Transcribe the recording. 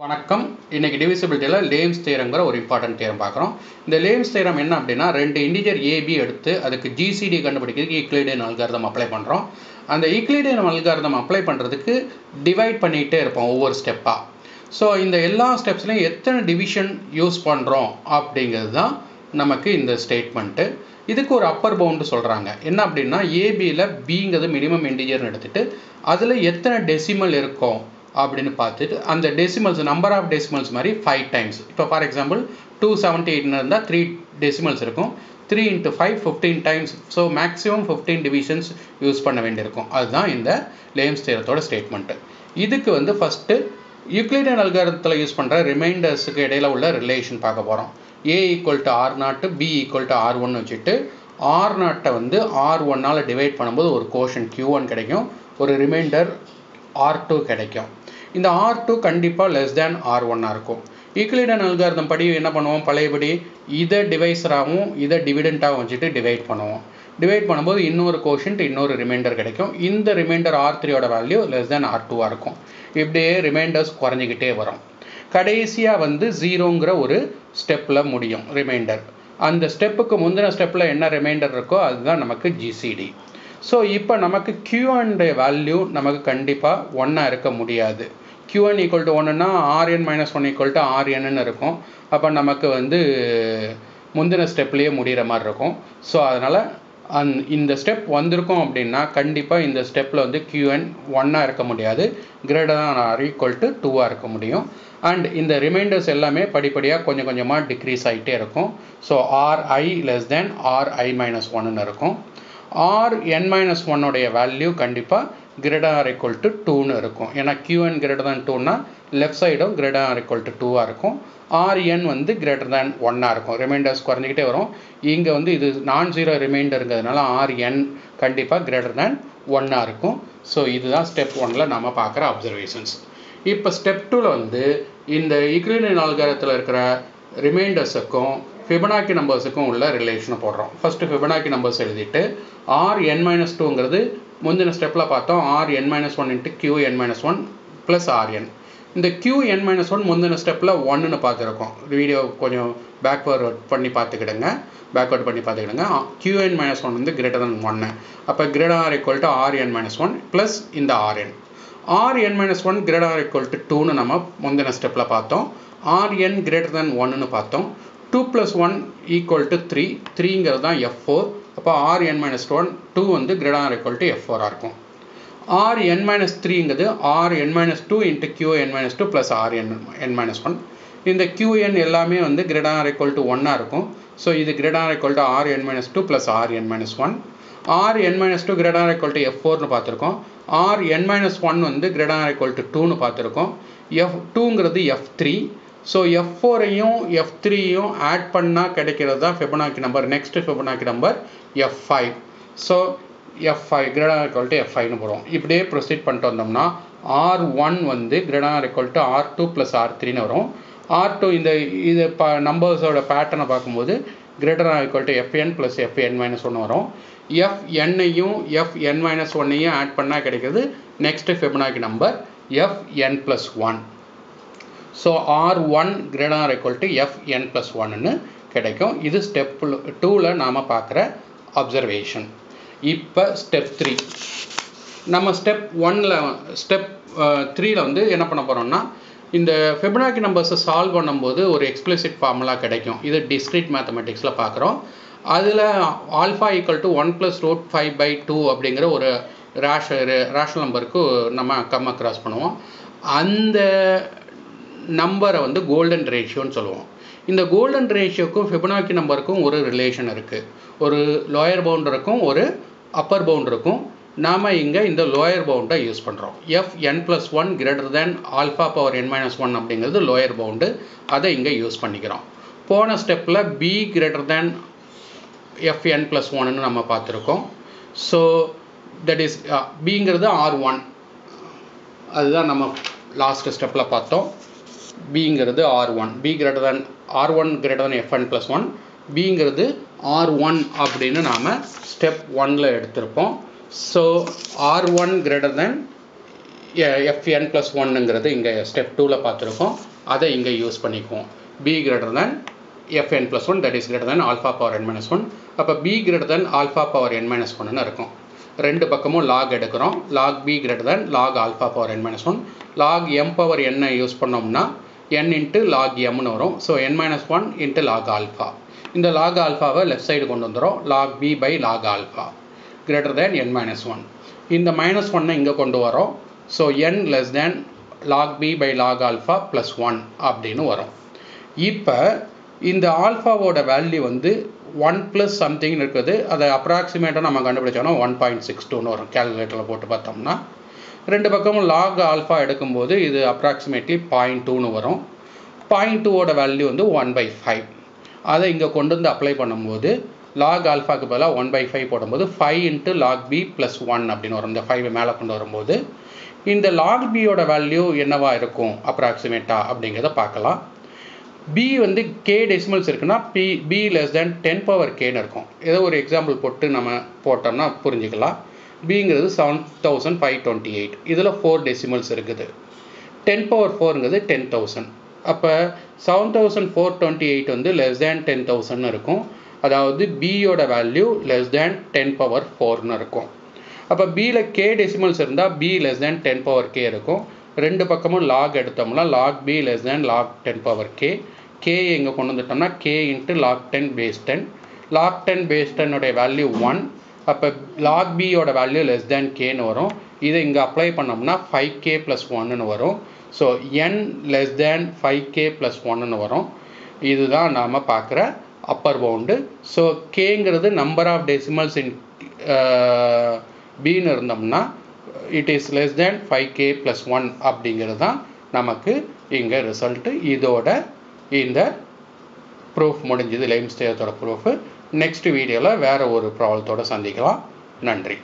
வணக்கம். இன்றைக்கி டிவிசிபிலிட்டியில் லேம்ஸ் தேரங்கிற ஒரு இம்பார்ட்டன்ட் தேரம் பார்க்குறோம். இந்த லேம்ஸ் தேரம் என்ன அப்படின்னா ரெண்டு இண்டிஜர் ஏபி எடுத்து அதுக்கு ஜிசிடி கண்டுபிடிக்கிறதுக்கு ஈக்ளிடியன் அல்காரதம் அப்ளை பண்ணுறோம் அந்த ஈக்ளிடியன் அல்காரதம் அப்ளை பண்ணுறதுக்கு டிவைட் பண்ணிகிட்டே இருப்போம் ஒவ்வொரு ஸ்டெப்பாக ஸோ இந்த எல்லா ஸ்டெப்ஸ்லையும் எத்தனை டிவிஷன் யூஸ் பண்ணுறோம் அப்படிங்கிறது தான் நமக்கு இந்த ஸ்டேட்மெண்ட்டு இதுக்கு ஒரு அப்பர் பவுண்டு சொல்கிறாங்க என்ன அப்படின்னா ஏபியில் பிங்கிறது மினிமம் இண்டிஜர்னு எடுத்துகிட்டு அதில் எத்தனை டெசிமல் இருக்கும் அப்படின்னு பார்த்துட்டு அந்த டெசிமல்ஸ் நம்பர் ஆஃப் டெசிமல்ஸ் மாதிரி ஃபைவ் டைம்ஸ் இப்போ ஃபார் எக்ஸாம்பிள் டூ செவன்ட்டி எயிட்னு இருந்தால் த்ரீ டெசிமல்ஸ் இருக்கும். Three into five fifteen times so maximum fifteen divisions use பண்ண வேண்டியிருக்கும். அதுதான் இந்த லேம்ஸ் தேரத்தோட ஸ்டேட்மெண்ட்டு இதுக்கு வந்து ஃபஸ்ட்டு யூக்ளிடியன் அல்காரத்தில் யூஸ் பண்ணுற ரிமைண்டர்ஸுக்கு இடையில உள்ள ரிலேஷன் பார்க்க போகிறோம் A equal to R naught B equal to R ஒன்னு வச்சுட்டு ஆர் நாட்டை வந்து ஆர் ஒன்னால் டிவைட் பண்ணும்போது ஒரு கோஷன் கியூ ஒன் கிடைக்கும். ஒரு ரிமைண்டர் ஆர் டூ கிடைக்கும். இந்த ஆர் டூ கண்டிப்பாக லெஸ் தேன் ஆர் ஒன்னாக இருக்கும். ஈக்குலிடன் அல்காரதம் படி என்ன பண்ணுவோம்? பழையபடி இதை டிவைஸராகவும் இதை டிவிடெண்ட்டாகவும் வச்சுட்டு டிவைட் பண்ணுவோம். டிவைட் பண்ணும்போது இன்னொரு கோஷன்ட் இன்னொரு ரிமைண்டர் கிடைக்கும். இந்த ரிமைண்டர் ஆர் த்ரீயோட வேல்யூ லெஸ் தேன் ஆர் டூவாக இருக்கும். இப்படியே ரிமைண்டர்ஸ் குறைஞ்சிக்கிட்டே வரும். கடைசியாக வந்து ஜீரோங்கிற ஒரு ஸ்டெப்பில் முடியும் ரிமைண்டர் அந்த ஸ்டெப்புக்கு முந்தின ஸ்டெப்பில் என்ன ரிமைண்டர் இருக்கோ அதுதான் நமக்கு ஜிசிடி ஸோ இப்போ நமக்கு கியூஎன்ட வேல்யூ நமக்கு கண்டிப்பாக ஒன்னாக இருக்க முடியாது. கியூஎன் ஈக்குவல் டு ஒன்றுனா R N minus one equal to ஆர்என்னு இருக்கும். அப்போ நமக்கு வந்து முந்தின ஸ்டெப்லேயே முடிகிற மாதிரி இருக்கும். ஸோ அதனால் அந் இந்த ஸ்டெப் வந்திருக்கோம் அப்படின்னா கண்டிப்பாக இந்த ஸ்டெப்பில் வந்து கியூஎன் ஒன்னாக இருக்க முடியாது. Greater than R equal to டூவாக இருக்க முடியும். அண்ட் இந்த ரிமைண்டர்ஸ் எல்லாமே படிப்படியாக கொஞ்சம் கொஞ்சமாக டிக்ரீஸ் ஆகிட்டே இருக்கும். So R I less than R I minus ஒன்னு இருக்கும். ஆர் என் மைனஸ் ஒன்னுடைய வேல்யூ கண்டிப்பாக கிரேட்டர் ஆர் ஈக்குவல் டு டூன்னு இருக்கும். ஏன்னா கியூஎன் கிரேட்டர் தேன் டூன்னா லெஃப்ட் சைடும் கிரேட்டர் ஆர் ஈக்குவல் டு டூவாக இருக்கும். ஆர்என் வந்து கிரேட்டர் தேன் ஒன்னாக இருக்கும். ரிமைண்டர்ஸ் குறைஞ்சிக்கிட்டே வரும். இங்கே வந்து இது நான் ஜீரோ ரிமைண்டருங்கிறதுனால ஆர்என் கண்டிப்பாக கிரேட்டர் தேன் ஒன்னாக இருக்கும். ஸோ இதுதான் ஸ்டெப் ஒனில் நம்ம பார்க்குற அப்சர்வேஷன்ஸ் இப்போ ஸ்டெப் டூவில் வந்து இந்த ஈக்லினியன் ஆல்காரத்தில் இருக்கிற ரிமைண்டர்ஸுக்கும் ஃபிபனாக்கி நம்பர்ஸுக்கும் உள்ள ரிலேஷனை போடுறோம். ஃபஸ்ட்டு ஃபிபனாக்கி நம்பர்ஸ் எழுதிட்டு ஆர் என் மைனஸ் டூங்கிறது முந்தின ஸ்டெப்பில் பார்த்தோம். R N minus one into Q N minus one plus R N இந்த கியூ என் மைனஸ் ஒன் முந்தின ஸ்டெப்பில் ஒன்றுன்னு பார்த்துருக்கோம். வீடியோ கொஞ்சம் பேக்வேர்ட் பண்ணி பார்த்துக்கிடுங்க. பேக்வர்ட் பண்ணி பார்த்துக்கிடுங்க. கியூ என் மைனஸ் ஒன் வந்து கிரேட்டர் தன் ஒன்று அப்போ greater or equal to R N minus one plus இந்த R N R N minus one greater or equal to டூன்னு நம்ம முந்தின ஸ்டெப்பில் பார்த்தோம். ஆர் என் கிரேட்டர் தென் ஒன்னுன்னு பார்த்தோம். Two plus one equal to three த்ரீங்கிறது தான் எஃப் ஃபோர் அப்போ R N minus one two வந்து கிரேட்டர் ஈக்குவல் டு எஃப் ஃபோராக இருக்கும். R N minus த்ரீங்கிறது R N minus two into Q N minus two plus R N N minus one இந்த QN எல்லாமே வந்து greater equal to ஒன்னாக இருக்கும். So இது greater equal to R N minus two plus R N minus one R N minus two greater equal to F ஃபோர்னு பார்த்துருக்கோம். R N minus one வந்து greater equal to டூன்னு பார்த்துருக்கோம். F டூங்கிறது F three so F ஃபோரையும் F த்ரீயும் add பண்ணால் கிடைக்கிறது தான் Fibonacci number next Fibonacci number F five so F five greater equal to F ஃபைவ்னு போடுவோம். இப்படியே ப்ரொசீட் பண்ணிட்டு வந்தோம்னா ஆர் ஒன் வந்து greater equal to R two plus R த்ரீன்னு வரும். ஆர் டூ இந்த இது ப நம்பர்ஸோட பேட்டர்னை பார்க்கும்போது greater equal to F N plus F N minus ஒன்று வரும். எஃப் என்னையும் எஃப் என் மைனஸ் ஒன்னையும் ஆட் பண்ணால் கிடைக்கிறது next Fibonacci number F N plus one so R one greater equal to F N plus ஒன்னு கிடைக்கும். இது ஸ்டெப் டூவில் நாம் பார்க்குற அப்சர்வேஷன் இப்போ ஸ்டெப் த்ரீ நம்ம ஸ்டெப் ஒனில் ஸ்டெப் த்ரீயில் வந்து என்ன பண்ண போகிறோம்னா இந்த ஃபெபனாக்கி நம்பர்ஸை சால்வ் பண்ணும்போது ஒரு எக்ஸ்பிளிசிட் ஃபார்முலா கிடைக்கும். இது டிஸ்க்ரீட் மேத்தமெட்டிக்ஸில் பார்க்குறோம். அதில் alpha equal to one plus root five by two அப்படிங்கிற ஒரு ரேஷ் ரேஷனல் நம்பருக்கு நம்ம கம் அக்ராஸ் பண்ணுவோம். அந்த நம்பரை வந்து கோல்டன் ரேஷியோன்னு சொல்லுவோம். இந்த கோல்டன் ரேஷியோக்கும் ஃபிபனாக்கி நம்பருக்கும் ஒரு ரிலேஷன் இருக்குது ஒரு லோயர் பவுண்ட் இருக்கும் ஒரு அப்பர் பவுண்ட் இருக்கும். நாம் இங்கே இந்த லோயர் பவுண்டை யூஸ் பண்ணுறோம் f n plus one greater than alpha power n minus one அப்படிங்கிறது லோயர் பவுண்டு அதை இங்கே யூஸ் பண்ணிக்கிறோம். போன ஸ்டெப்பில் b greater than f n plus ஒன்னு நம்ம பார்த்துருக்கோம். ஸோ தட் இஸ் பிங்கிறது uh, ஆர் ஒன் அதுதான் நம்ம லாஸ்ட் ஸ்டெப்பில் பார்த்தோம். பிங்கிறது r one b greater than r one greater than f one plus one பிங்கிறது ஆர் ஒன் அப்படின்னு நாம் ஸ்டெப் ஒனில் எடுத்திருப்போம். So R one greater than f n plus ஒன்னுங்கிறது இங்கே ஸ்டெப் டூவில் பார்த்துருக்கோம். அதை இங்கே யூஸ் பண்ணிக்குவோம். B greater than f n plus one that is greater than alpha power n minus one அப்போ b greater than alpha power n minus ஒன்னு இருக்கும். ரெண்டு பக்கமும் லாக் எடுக்கிறோம். Log b greater than log alpha power n minus 1 log m power n use பண்ணோம்னா n into log எம்னு வரும். So n minus one into log alpha இந்த லாக் ஆல்ஃபாவை லெஃப்ட் சைடு கொண்டு வந்துடும் log b by log alpha greater than n minus one இந்த minus ஒன்னை இங்கே கொண்டு வரோம். So n less than log b by log alpha plus one அப்படின்னு வரும். இப்போ இந்த ஆல்ஃபாவோட வேல்யூ வந்து ஒன் ப்ளஸ் சம்திங்னு இருக்குது. அதை அப்ராக்சிமேட்டாக நம்ம கண்டுபிடிச்சோன்னா ஒன் பாயிண்ட் சிக்ஸ் டூன்னு வரும். கேல்குலேட்டரில் போட்டு பார்த்தோம்னா. ரெண்டு பக்கமும் லாக் ஆல்ஃபா எடுக்கும்போது இது அப்ராக்சிமேட்லி பாயிண்ட் டூன்னு வரும். பாயிண்ட் டூவோட வேல்யூ வந்து ஒன் பை ஃபைவ் அதை இங்கே கொண்டு வந்து அப்ளை பண்ணும்போது லாக் ஆல்ஃபாக்கு பதிலாக ஒன் பை ஃபைவ் போடும்போது five into log b plus one அப்படின்னு வரும். இந்த ஃபைவ் மேலே கொண்டு வரும்போது இந்த லாக் பியோட வேல்யூ என்னவா இருக்கும் அப்ராக்சிமேட்டாக அப்படிங்கிறத பார்க்கலாம். பி வந்து கே டெசிமல்ஸ் இருக்குன்னா b b less than ten power கேன்னு இருக்கும். ஏதோ ஒரு எக்ஸாம்பிள் போட்டு நம்ம போட்டோம்னா புரிஞ்சுக்கலாம். பிங்கிறது seven thousand five twenty eight இதில் ஃபோர் டெசிமல்ஸ் இருக்குது. டென் பவர் ஃபோருங்கிறது டென் தௌசண்ட் அப்போ seven thousand four twenty eight வந்து லெஸ் தேன் டென் தௌசண்ட்னு இருக்கும். அதாவது பியோட value less than ten power ஃபோர்னு இருக்கும். அப்போ பியில் கே டெசிமல்ஸ் இருந்தால் b less than ten power k இருக்கும். ரெண்டு பக்கமும் லாக் எடுத்தோம்னா log P less than log ten power K K இங்கே கொண்டு வந்துட்டோம்னா K into log ten base ten log ten base டென்னுடைய value one அப்போ லாக் பியோட வேல்யூ லெஸ் தேன் கேன்னு வரும். இதை இங்கே அப்ளை பண்ணோம்னா ஃபைவ் கே ப்ளஸ் ஒன்னு வரும். So n less than five k plus ஒன்னு வரும். இதுதான் நாம் பார்க்குற அப்பர் பவுண்டு ஸோ கேங்கிறது நம்பர் ஆஃப் டெசிமல்ஸ் இன் பின்னு இருந்தோம்னா it is less than five k plus one அப்படிங்கிறது தான் நமக்கு இங்கே ரிசல்ட்டு இதோட இந்த ப்ரூஃப் முடிஞ்சது. லைம் ஸ்டேயத்தோட ப்ரூஃபு நெக்ஸ்ட் வீடியோவில் வேறு ஒரு ப்ராப்ளத்தோடு சந்திக்கலாம். நன்றி.